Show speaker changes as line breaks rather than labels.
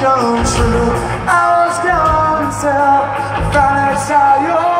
was true I was going to tell saw you